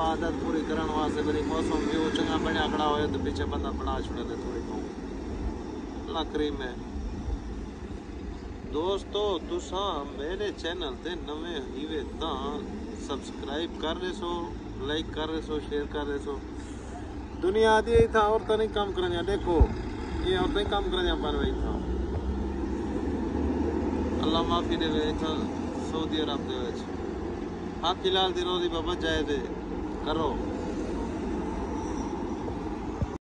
आदत पूरी करण वास्ते वरी मौसम जो चंगा बणिया खड़ा हो तो पीछे बंदा बना छोड़े थोड़ी कौन नकरी में दोस्तों तुसा मेरे चैनल से नवे हीवे ता सब्सक्राइब कर रहे सो लाइक कर रहे सो शेयर कर रहे सो दुनिया आदि यही था तो नहीं काम करें देखो ये और औरतें काम करें पर वही था अल्लाह माफ़ी दे सऊदी अरब हाथी लाल दिनों की बाबा जाए दे करो